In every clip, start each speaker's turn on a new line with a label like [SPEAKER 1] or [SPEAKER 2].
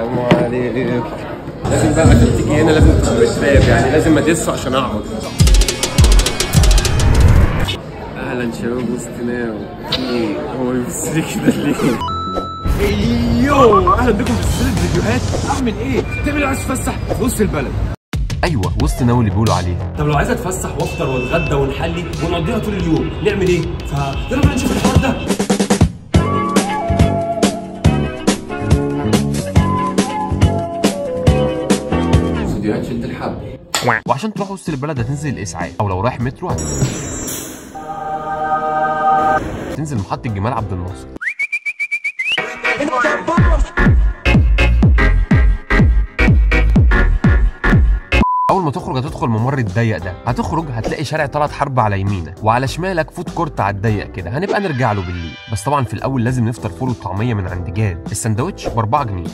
[SPEAKER 1] السلام عليكم لازم بقى عشان تيجي هنا لازم تبقى متراب يعني لازم ادس عشان أقعد. أهلا شباب وسطناو في إيه هو يبص لي كده ليه؟ أيوه أهلا بكم في سلسله فيديوهات. أعمل إيه؟ تعمل إيه عايز تتفسح؟ في وسط البلد.
[SPEAKER 2] أيوه وسط ناوي اللي بيقولوا عليه.
[SPEAKER 1] طب لو عايز أتفسح وأفطر وأتغدى ونحلي ونقضيها طول اليوم نعمل إيه؟ فيلا بينا نشوف الحوار ده. شد الحبل
[SPEAKER 2] وعشان تروح وسط البلد هتنزل الإسعاف أو لو رايح مترو هت- تنزل محطة جمال عبد الناصر. أول ما تخرج هتدخل الممر الضيق ده. هتخرج هتلاقي شارع طلعت حرب على يمينك وعلى شمالك food court على الضيق كده. هنبقى نرجع له بالليل. بس طبعا في الأول لازم نفطر فول وطعمية من عند جاد. السندوتش ب 4 جنيه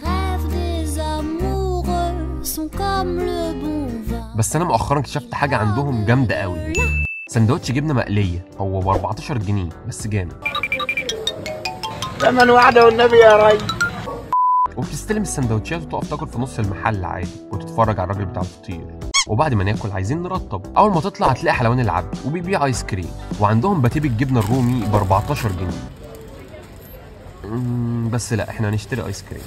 [SPEAKER 2] بس أنا مؤخرا اكتشفت حاجة عندهم جامدة قوي. سندوتش جبنة مقلية. هو ب 14 جنيه بس جامد.
[SPEAKER 3] ثمن وعده والنبي يا ري
[SPEAKER 2] وبتستلم السندوتشات وتقف تاكل في نص المحل عادي وتتفرج على الراجل بتاع الفطير وبعد ما ناكل عايزين نرطب. أول ما تطلع هتلاقي حلوان العبد وبيبيع آيس كريم. وعندهم باتيه الجبنه الرومي ب 14 جنيه بس لا إحنا هنشتري آيس كريم.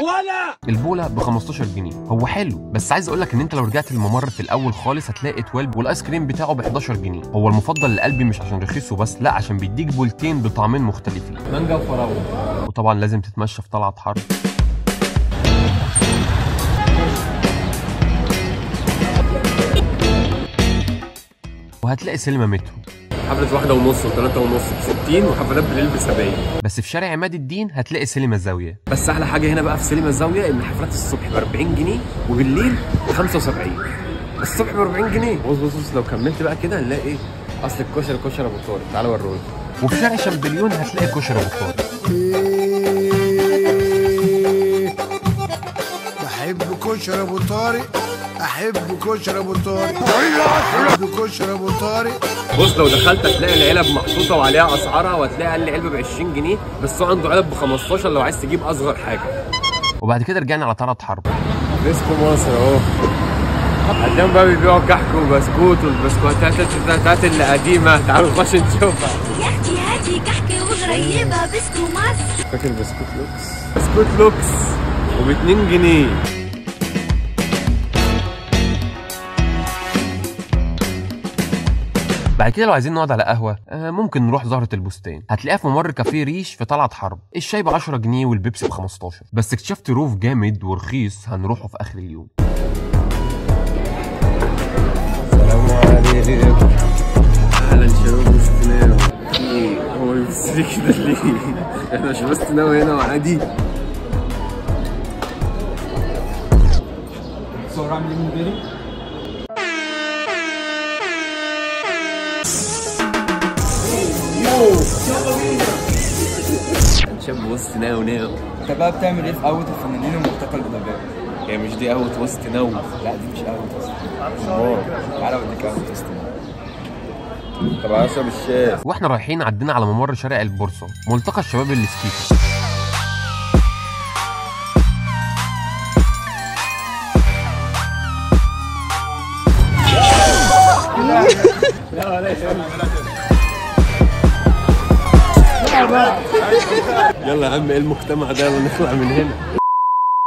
[SPEAKER 2] ولا! البوله ب 15 جنيه. هو حلو بس عايز أقول لك إن أنت لو رجعت الممر في الأول خالص هتلاقي 12 والآيس كريم بتاعه ب 11 جنيه. هو المفضل لقلبي مش عشان رخيص وبس لا عشان بيديك بولتين بطعمين مختلفين.
[SPEAKER 1] مانجا وفراوله
[SPEAKER 2] وطبعا لازم تتمشى في طلعت حرب وهتلاقي سينما مترو.
[SPEAKER 1] حفلة واحدة ونص وثلاثة ونص ب 60 وحفلات بالليل ب 70
[SPEAKER 2] بس في شارع عماد الدين هتلاقي سينما زاويه
[SPEAKER 1] بس أحلى حاجة هنا بقى في سينما الزاوية إن حفلات الصبح ب 40 جنيه وبالليل ب 75 الصبح ب 40 جنيه. بص بص بص لو كملت بقى كده هنلاقي إيه أصل الكشري كشري ابو طارق تعالى وروني
[SPEAKER 2] وفي شارع شامبليون هتلاقي كشري ابو طارق
[SPEAKER 4] كشري ابو طارق أحب كشري ابو طارق أحب كشري ابو طارق
[SPEAKER 1] بص لو دخلت هتلاقي العلب محطوطة وعليها اسعارها وهتلاقي أقل علبة ب 20 جنيه بس هو عنده علب ب 15 لو عايز تجيب أصغر حاجة.
[SPEAKER 2] وبعد كده رجعنا على طلعت حرب.
[SPEAKER 1] بسكو مصر أهو. قدام بقى بيبيعوا كحك وبسكوت والبسكوتات بتاعت اللي قديمة. تعالوا نخش نشوفها.
[SPEAKER 5] يا أختي هاتي كحكة وغريبة. بسكو مصر.
[SPEAKER 1] فاكر بسكوت لوكس؟ بسكوت لوكس وب 2 جنيه.
[SPEAKER 2] بعد كده لو عايزين نقعد على قهوة آه ممكن نروح زهرة البستان. هتلاقيها في ممر كافيه ريش في طلعت حرب. الشاي ب 10 جنيه والبيبسي ب 15 بس اكتشفت روف جامد ورخيص هنروحه في آخر اليوم.
[SPEAKER 1] السلام عليكم. أهلا شباب إيه هو يبص لي كده ليه؟ إحنا مش وسطناو هنا وعادي. شاب وسط ناو ناو.
[SPEAKER 3] انت بقى بتعمل إيه في قهوة الفنانين ومعتقل بدباب
[SPEAKER 1] هي مش دي قهوة وسط ناو.
[SPEAKER 3] لا دي مش قهوة أصلا
[SPEAKER 1] آه
[SPEAKER 3] تعالى أوديك قهوة وسط
[SPEAKER 1] طب اشرب الشاي.
[SPEAKER 2] وإحنا رايحين عدينا على ممر شارع البورصة ملتقى الشباب اللي في كيفا
[SPEAKER 1] يلا يا عم إيه المجتمع ده؟ يلا نطلع من هنا.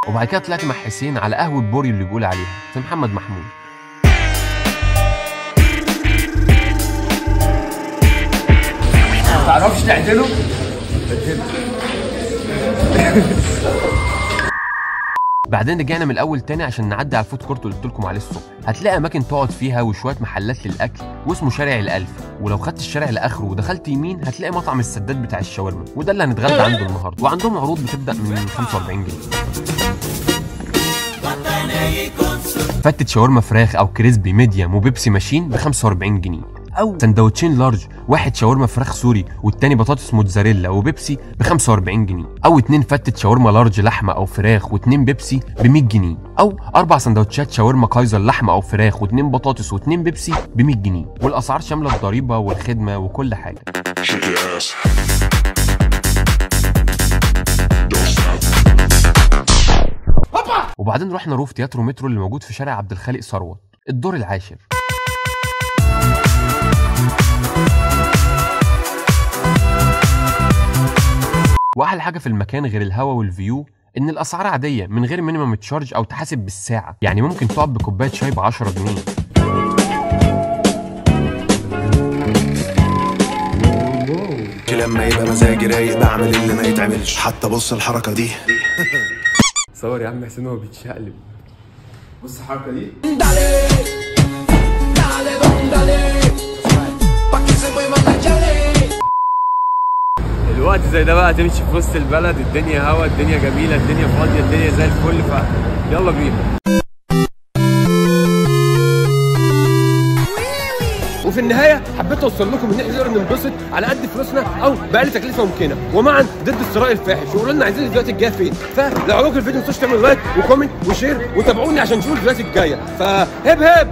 [SPEAKER 2] وبعد كده طلعت مع حسين على قهوة بوري اللي بيقول عليها في محمد محمود.
[SPEAKER 3] ما تعرفش تعدله؟
[SPEAKER 2] بعدين رجعنا من الأول تاني عشان نعدي على ال food court اللي قلت لكم عليه الصبح. هتلاقي أماكن تقعد فيها وشوية محلات للأكل واسمه شارع الألفي. ولو خدت الشارع لآخره ودخلت يمين هتلاقي مطعم السداد بتاع الشاورما. وده اللي هنتغدى عنده النهارده. وعندهم عروض بتبدأ من 45 جنيه. فتة شاورما فراخ أو crispy medium وبيبسي ماشين ب 45 جنيه. أو سندوتشين large واحد شاورما فراخ سوري والتاني بطاطس موتزاريلا وبيبسي ب 45 جنيه. أو اتنين فتة شاورما large لحمة أو فراخ واتنين بيبسي ب 100 جنيه. أو أربع سندوتشات شاورما كايزر لحمة أو فراخ واتنين بطاطس واتنين بيبسي ب 100 جنيه. والأسعار شاملة الضريبة والخدمة وكل
[SPEAKER 6] حاجة.
[SPEAKER 2] وبعدين رحنا roof تياترو مترو اللي موجود في شارع عبد الخالق ثروت. الدور العاشر. وأحلى حاجة في المكان غير الهوا وال view إن الأسعار عادية من غير minimum charge أو تحاسب بالساعة. يعني ممكن تقعد بكوباية شاي ب 10 جنيه
[SPEAKER 6] لما يبقى مزاجي رايق بعمل اللي ما يتعملش. حتى بص الحركة دي.
[SPEAKER 1] صور يا عم حسين هو بيتشقلب. بص الحركة دي. الوقت زي ده بقى تمشي في وسط البلد الدنيا هوا الدنيا جميلة الدنيا فاضية الدنيا زي الفل ف يلا بينا. وفي النهاية حبيت أوصل لكم ان إحنا نقدر ننبسط على قد فلوسنا أو بأقل تكلفة ممكنة. ومعا ضد الثراء الفاحش وقولوا لنا عايزين الفيديوهات الجاية فين. فلو عجبكم الفيديو ما تنسوش تعملوا like و comment و share وتابعوني عشان تشوفوا الفيديوهات الجاية. فهب هب